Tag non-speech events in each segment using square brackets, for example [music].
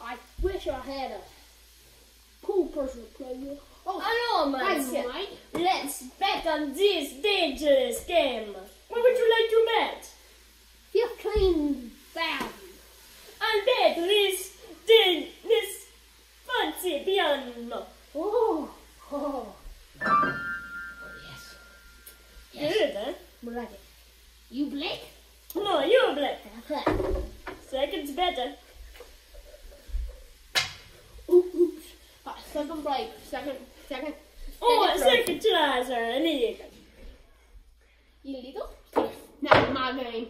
I wish I had a cool person to play with. Oh, Hello. Mike. Let's bet on this dangerous game. What would you like to bet? Fifteen thousand. I'll bet this, this, this fancy piano. Oh, oh. Oh, yes. Good, huh? Right. You Blake? No, you're black. Okay. Second's better. Second break. Second, second. Oh, second tries are illegal. Illegal? Not my game.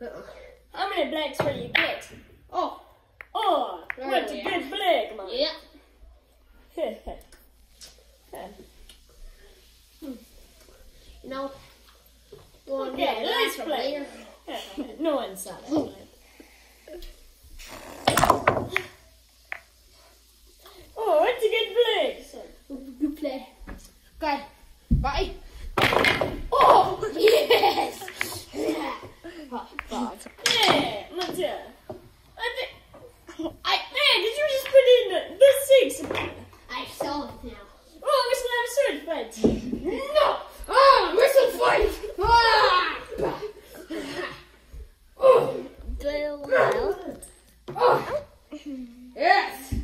Uh-uh. How many blacks will you get? Oh, Oh, oh There what a good black, man. yeah. [laughs] You know. Go on, Okay, get let's play. [laughs] no one saw that. Okay, bye. Oh, yes! Yeah. God. Yeah, My turn. I, man, did you just put in the six? I saw it now. Oh, we still have a search, but no! Ah, we still fight. Ah! Oh. Oh. Yes!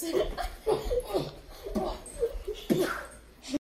kids.